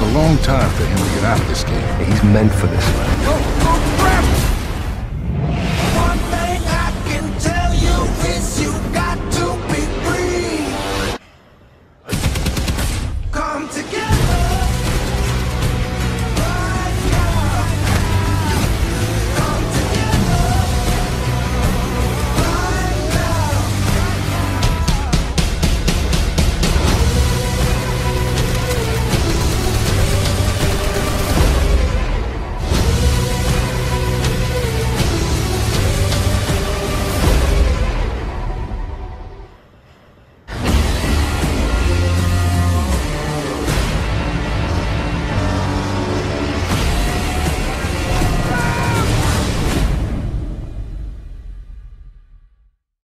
A long time for him to get out of this game. He's meant for this life.